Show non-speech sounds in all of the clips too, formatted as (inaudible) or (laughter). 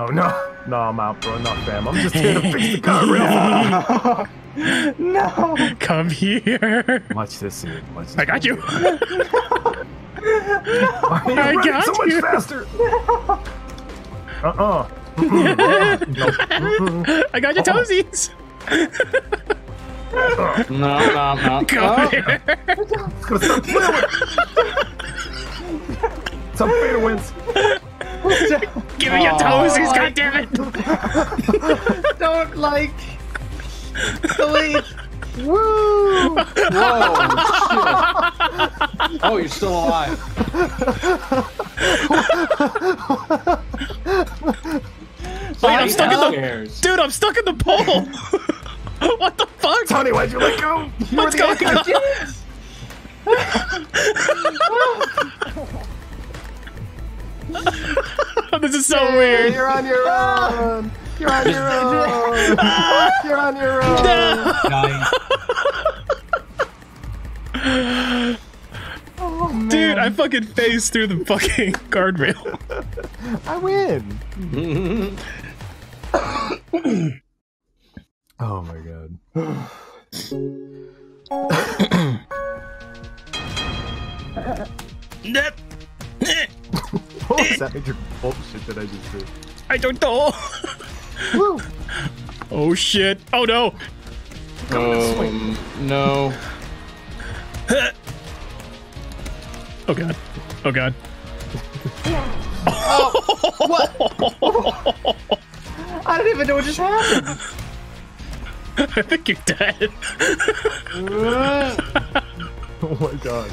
Oh no, no, I'm out, bro. Not fam. I'm just here to fix the guardrail. (laughs) no. no, Come here. Watch this, dude. Watch this. I got you. (laughs) Why are you I got so much you. faster. (laughs) Uh-uh. I got your uh-uh. toesies. Uh-uh. No, no, no. Come Oh. here. It's gonna stop flailing. Some fader wins. Don't like. Delete. Woo! Whoa, shit. (laughs) Oh, you're still alive. Wait, I'm stuck in the dude. I'm stuck in the pole. (laughs) what the fuck? Tony, why'd you let go? (laughs) You were What's the going anchor. on? this is so weird. You're on your own. You're on your own. (laughs) You're on your own. Nice. Dude, I fucking phased through the fucking (laughs) guardrail. I win. (coughs) oh my god. (coughs) (coughs) What was that major bullshit that I just did? I don't know. (laughs) Woo! Oh shit. Oh no. Um, no. Oh god. Oh god. I don't even know what just happened. (laughs) I think you're dead. (laughs) Oh my god.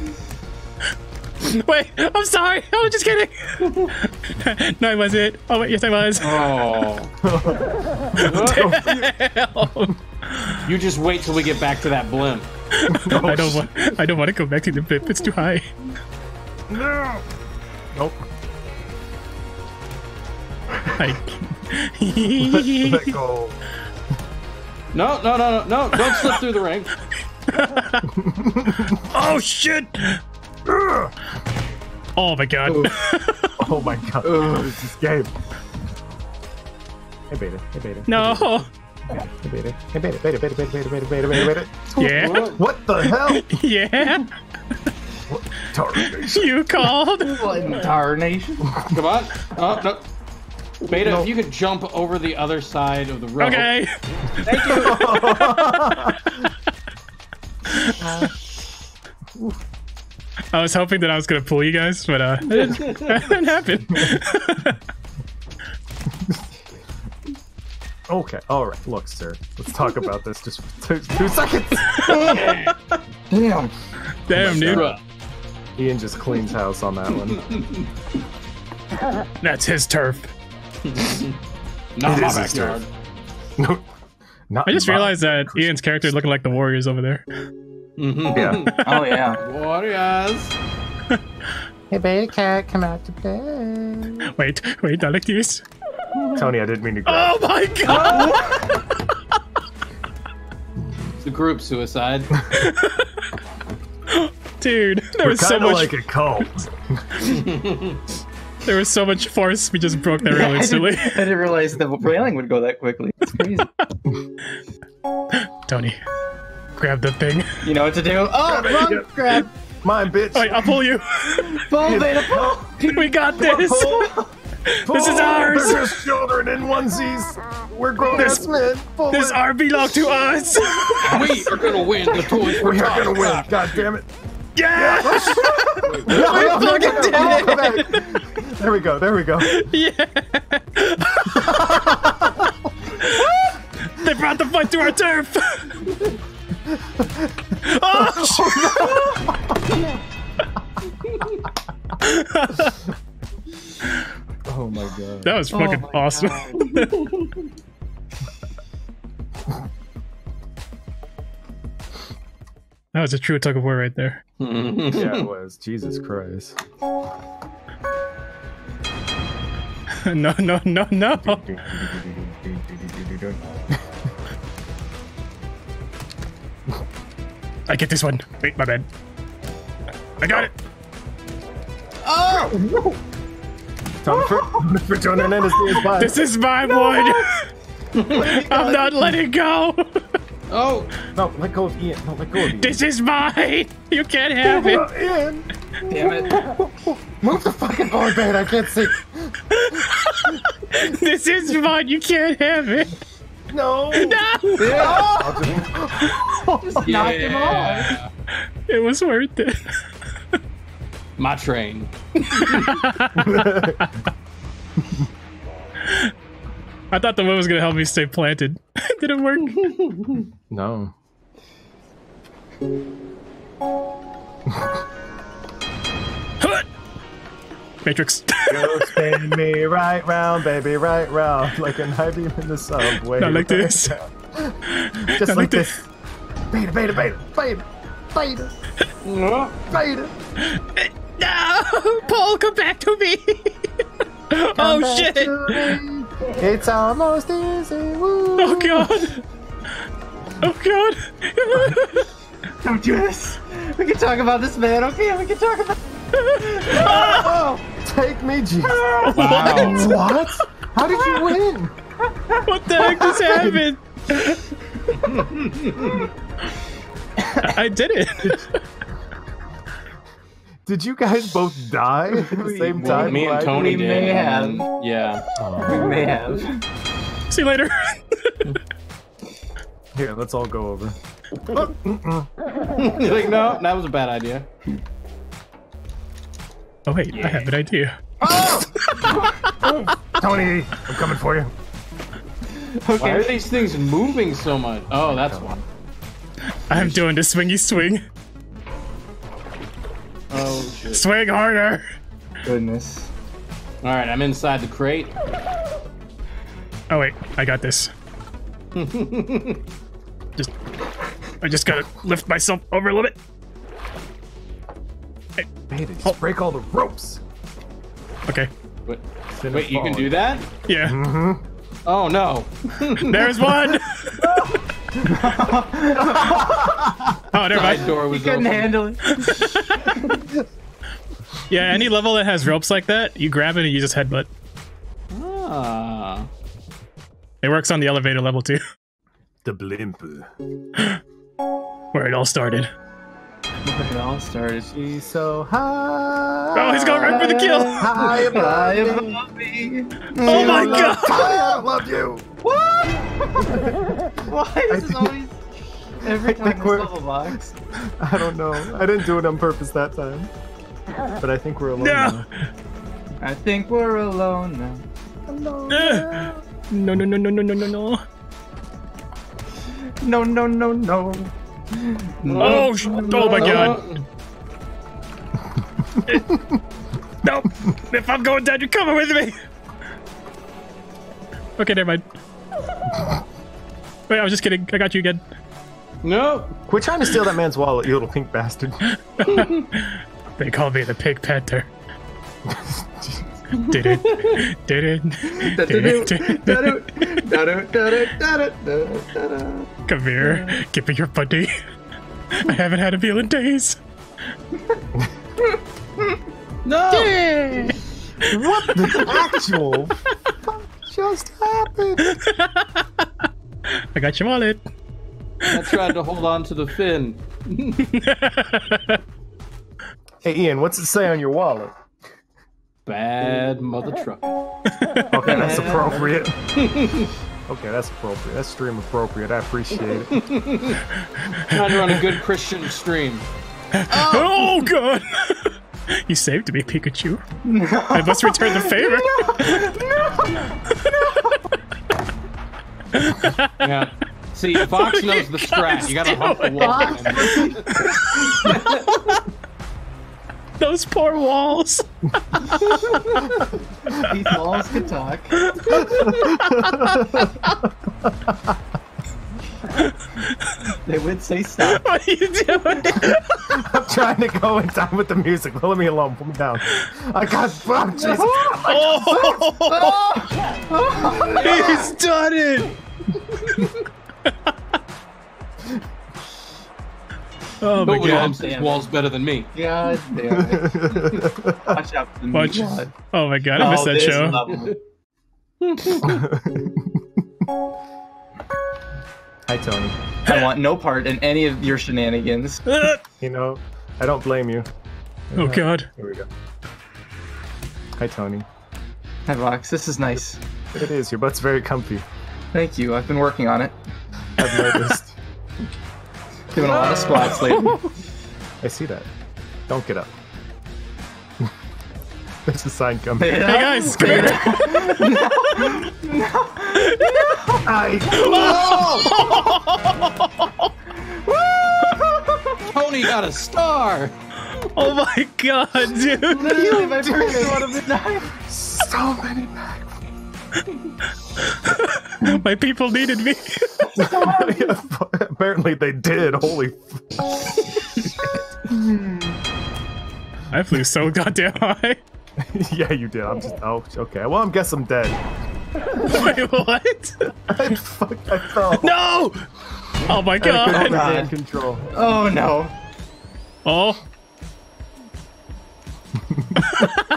Wait, I'm sorry. I was just kidding. (laughs) (laughs) no, was it? Oh wait, yes I was. Oh. (laughs) you just wait till we get back to that blimp. (laughs) I don't want. I don't want to go back to the pit. It's too high. No! Nope. I... Let go. No, no, no, no, no. Don't slip through the ring. oh shit! Oh my god. (laughs) oh my god. This this game. Hey, Beta. Hey, Beta. No. Hey, Beta. Hey, Beta. Beta, Beta, Beta, Beta, Beta, Beta, Beta, Beta. Yeah. What, the hell? (laughs) Yeah. What tarnation? You called. (laughs) what tarnation? Come on. Oh, no. Beta, no. if you could jump over the other side of the rope. Okay. Thank you. uh. I was hoping that I was gonna pull you guys, but uh, it (laughs) didn't, it didn't happen. (laughs) Okay. All right. Look, sir. Let's talk about this just for two, two seconds. (laughs) Damn. Damn, dude. Bruh. Ian just cleans house on that one. That's his turf. Not It my is his backyard. No. Not I just realized that Ian's character is looking like the Warriors over there. Mm-hmm. Yeah. (laughs) Oh yeah. Warriors. (laughs) Hey, Beta Cat, come out to play. Wait, wait, I like this. Tony, I didn't mean to. Grab. Oh my god! (laughs) it's a group suicide. Dude, there We're was so kind of much like a cult. there was so much force we just broke that real I, instantly. didn't, I didn't realize the railing would go that quickly. It's crazy. Tony, grab the thing. You know what to do? Oh, Grab it, wrong yeah. grab. Mine, bitch. Wait, I'll pull you. Pull, beta, (laughs) pull. We got this. Pull. (laughs) This is ours. There's children in onesies. We're grown This- ass men. Pull This it. are belong to us. (laughs) we are gonna win the toys We are gonna win. God damn it. Yeah. No, no, no, fucking did no, it. There we go. There we go. Yeah. they brought the fight to our turf. Oh, Oh my god. that was oh, fucking my awesome. (laughs) that was a true tug of war right there. Yeah, it was. Jesus Christ. (laughs) no, no, no, no. (laughs) I get this one. Wait, my bad. I got it. Tony for, (laughs) for joining in as PS5. This is my wood. (laughs) I'm not letting go. Oh, No, let go of Ian. No, let go of Ian. This is mine. You can't have it. Ian, Damn it. move the fucking board, man. I can't see. (laughs) This is mine. You can't have it. No! No. (laughs) Just knocked him off. It was worth it. (laughs) My train. (laughs) I thought the wind was gonna help me stay planted. Didn't work. No. Matrix. Go spin me right round, baby, right round, like an high beam in the subway. Not like this. (laughs) Just like like this. Beta, beta, beta, beta, beta, beta. no, Paul, come back to me. oh shit. me. It's almost easy. Woo. Oh god. Oh god. Don't do this. We can talk about this, man. Okay, we can talk about. Oh, (laughs) take me, Jesus. Wow. (laughs) What? How did you win? what the heck just happened? (laughs) I did it. Did you guys both die at the same Well, time? Me and Tony We did. may have. Yeah. We may have. See you later. (laughs) Here, let's all go over. You're (laughs) like, no, that was a bad idea. Oh wait, I have an idea. Oh! Tony, I'm coming for you. (laughs) Why are these things moving so much? Oh, that's why. I'm doing the swingy swing. Oh shit. Swing harder. Goodness. All right, I'm inside the crate. Oh wait, I got this. (laughs) just, I just gotta lift myself over a little bit. Hey. Beta, just break all the ropes. Okay. Wait, wait you can do that? Yeah. Mm-hmm. Oh no. (laughs) There's one. (laughs) oh, never Side mind. door was Couldn't open. handle it. (laughs) Yeah, any level that has ropes like that, you grab it and you just headbutt. Ah. It works on the elevator level too, The blimp. where it all started. It all started. She's so high. Oh, he's going right for the kill. High above me. above me. Oh my god. (laughs) I love you. Why is this always every time think we're- level box? (laughs) I don't know. I didn't do it on purpose that time. But I think we're alone No. I think we're alone now. now. Uh, No, no, no, no, no, no, no, no. No, no, no, no. Oh, sh- oh my god. (laughs) no. If I'm going down, you're coming with me. Okay, never mind. Wait, I was just kidding. I got you again. No. Quit trying to steal that man's wallet, you little pink bastard. (laughs) They call me the Pig Panther. (laughs) did it? Did it? Did it? Come here. Give me your buddy. I haven't had a meal in days. No. what the actual just happened? I got your wallet. I tried to hold on to the fin. Hey Ian, what's it say on your wallet? Bad mother (laughs) truck. Okay, that's appropriate. (laughs) Okay, that's appropriate. That's stream appropriate. I appreciate it. (laughs) Trying to run a good Christian stream. Oh, oh god! you saved me, Pikachu. I must return the favor. Yeah. See, Fox knows the strat. You gotta hump the wall. Those poor walls. These walls can talk. they would say stop. What are you doing? I'm trying to go in time with the music. Let me alone. Put me down. I got. Oh, Jesus. Oh, he's done it. (laughs) Oh my Nobody god. humps these walls better than me. God damn it. Watch out for the Watch. meat. Oh my god, I missed Oh, that show. (laughs) Hi, Tony. I want no part in any of your shenanigans. Ah! You know, I don't blame you. oh god. Here we go. Hi, Tony. Hi, Vox. This is nice. It is. Your butt's very comfy. Thank you. I've been working on it. I've noticed. Doing a lot of squats lately. (laughs) I see that. Don't get up. (laughs) There's a sign coming. Hey Hey guys, (laughs) come here. Tony got a star. Oh my god, dude. Literally my first one of the night. So many back. (laughs) My people needed me. (laughs) Apparently they did. Holy. I flew so goddamn high. (laughs) yeah, you did. I'm just. Oh, okay. Well, I'm guess I'm dead. Wait, what? I fuck. I fell. No! Oh my god. God. control. Oh no. Oh,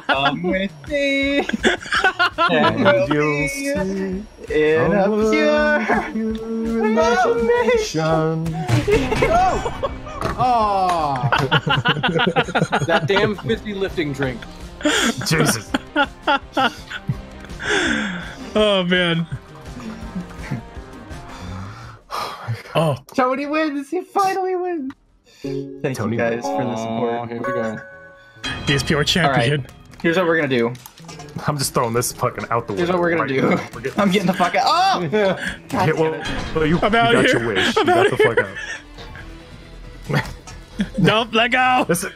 Come (laughs) with me. And And we'll you'll see in a pure imagination. Oh. that damn fizzy lifting drink. Jesus. oh man. Oh, my god Tony wins. He finally wins. Thank Tony you guys for the Oh, support. here we go. He's pure champion. Here's what we're gonna do. I'm just throwing this fucking out the Here's window. what we're gonna right do. (laughs) We're getting, I'm getting the fuck out. Oh! (laughs) God yeah, damn well, well, you, you I'm got out your wish. I'm you got out the fuck out. (laughs) Nope, let go. This is,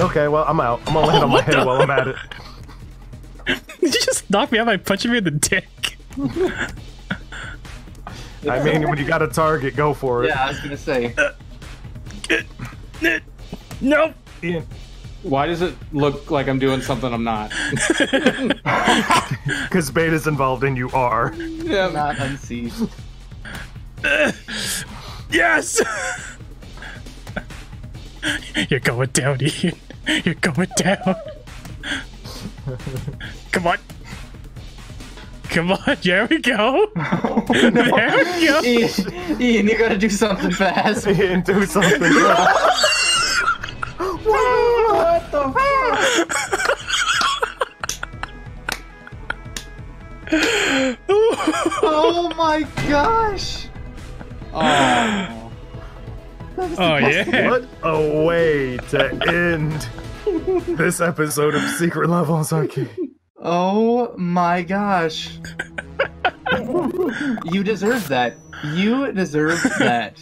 Okay, well, I'm out. I'm gonna land oh, on my head the- while I'm at it. Did you just knock me out by punching me in the dick? I mean, when you got a target, go for it. Yeah, I was gonna say. Nope. Ian, Why does it look like I'm doing something I'm not? (laughs) Because beta's involved and you are. Yeah. Not unseized. (laughs) Yes. (laughs) You're going down, Ian. You're going down. Come on. Come on, there we go. There we go. Ian, Ian, you gotta do something fast. Ian, do something. what oh my gosh! Oh. Oh yeah. what a way to end this episode of Secret Levels Arcade. Oh my gosh. (laughs) you deserve that. You deserve that.